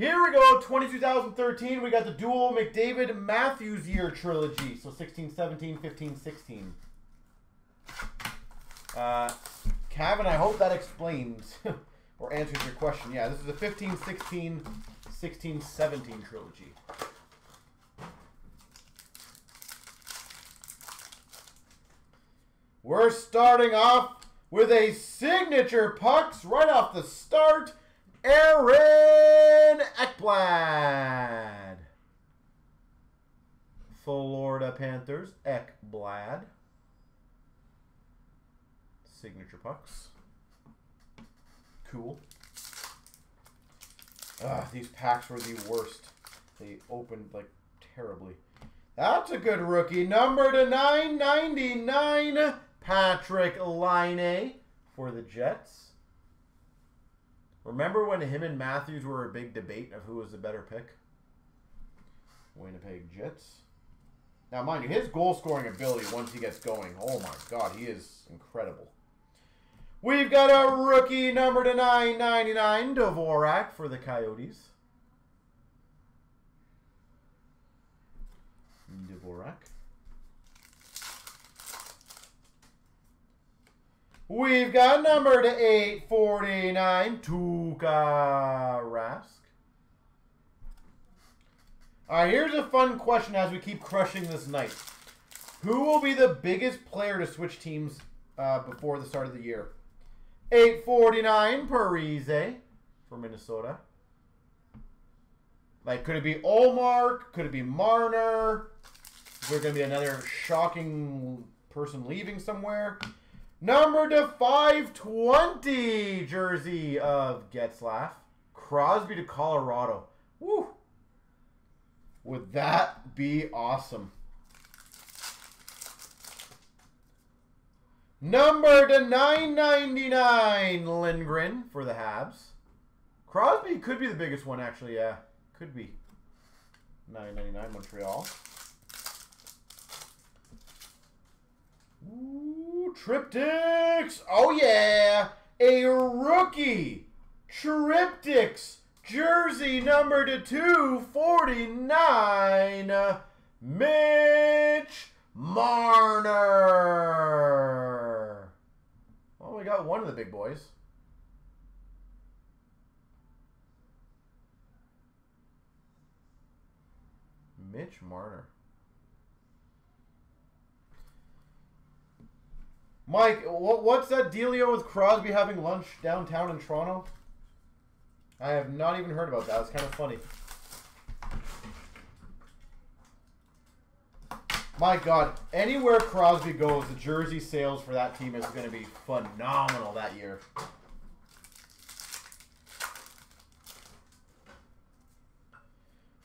Here we go, 2013. We got the dual McDavid Matthews year trilogy. So 16, 17, 15, 16. Uh, Kevin, I hope that explains or answers your question. Yeah, this is a 15, 16, 16, 17 trilogy. We're starting off with a signature pucks right off the start. Aaron Ekblad. Florida Panthers, Ekblad. Signature pucks. Cool. Ah, these packs were the worst. They opened like terribly. That's a good rookie. Number to 999, Patrik Laine for the Jets. Remember when him and Matthews were a big debate of who was the better pick? Winnipeg Jets. Now, mind you, his goal scoring ability once he gets going, oh my god, he is incredible. We've got a rookie number to 999, Dvorak for the Coyotes. Dvorak. We've got number to 849, Tuukka Rask. All right, here's a fun question as we keep crushing this night. Who will be the biggest player to switch teams uh, before the start of the year? 849 Parise for Minnesota. Like, could it be Ullmark? Could it be Marner? Is there going to be another shocking person leaving somewhere? Number to 520 jersey of Getzlaf. Crosby to Colorado. Woo! Would that be awesome? Number to 999 Lindgren for the Habs. Crosby could be the biggest one, actually. Yeah, could be. 999 Montreal. Triptychs. Oh, yeah. A rookie. Triptychs. Jersey number to 249. Mitch Marner. Well, we got one of the big boys. Mitch Marner. Mike, what's that dealio with Crosby having lunch downtown in Toronto? I have not even heard about that. It's kind of funny. My God, anywhere Crosby goes, the jersey sales for that team is going to be phenomenal that year.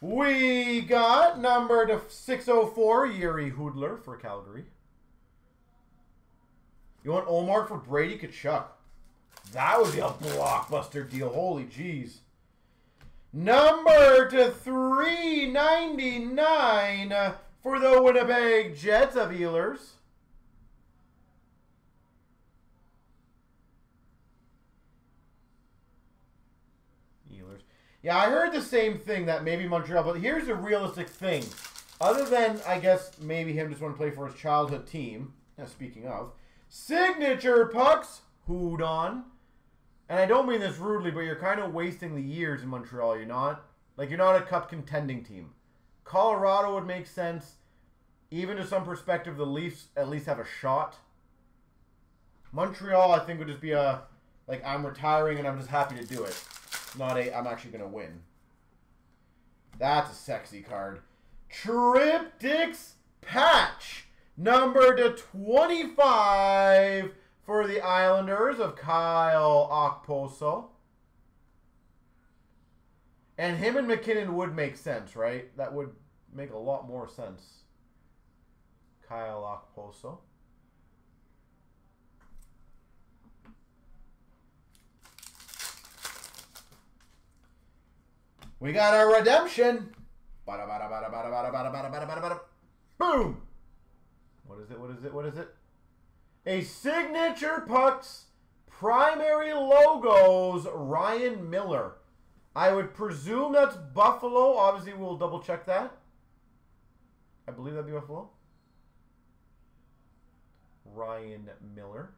We got number to 604, Jiri Hudler for Calgary. You want Omar for Brady Tkachuk? That would be a blockbuster deal. Holy jeez. Number to 399 for the Winnipeg Jets of. Ehlers. Yeah, I heard the same thing that maybe Montreal, but here's a realistic thing. Other than, I guess, maybe him just want to play for his childhood team. Now, speaking of, signature pucks, Hudon. And I don't mean this rudely, but you're kind of wasting the years in Montreal. You're not like you're not a cup contending team. Colorado would make sense. Even to some perspective, the Leafs at least have a shot. Montreal, I think, would just be a like I'm retiring and I'm just happy to do it. Not a I'm actually gonna win. That's a sexy card. Triptychs patch number to 25 for the Islanders of Kyle Okposo. And him and MacKinnon would make sense, right? That would make a lot more sense. Kyle Okposo. We got our redemption. What is it? What is it? A signature pucks primary logos Ryan Miller. I would presume that's Buffalo. Obviously, we'll double check that. I believe that'd be Buffalo. Ryan Miller.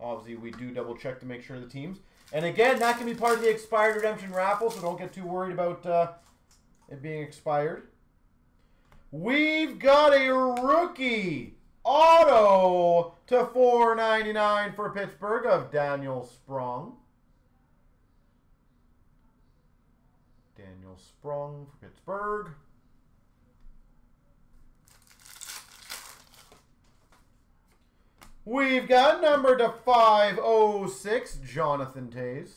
Obviously, we do double check to make sure the teams. And again, that can be part of the expired redemption raffle, so don't get too worried about uh, it being expired. We've got a rookie auto to 4.99 for Pittsburgh of Daniel Sprong. Daniel Sprong for Pittsburgh. We've got number to 506, Jonathan Toews.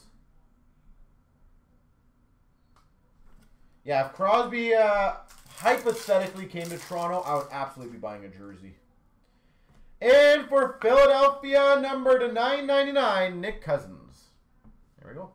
Yeah, if Crosby uh, hypothetically came to Toronto, I would absolutely be buying a jersey. And for Philadelphia, number to 999, Nick Cousins. There we go.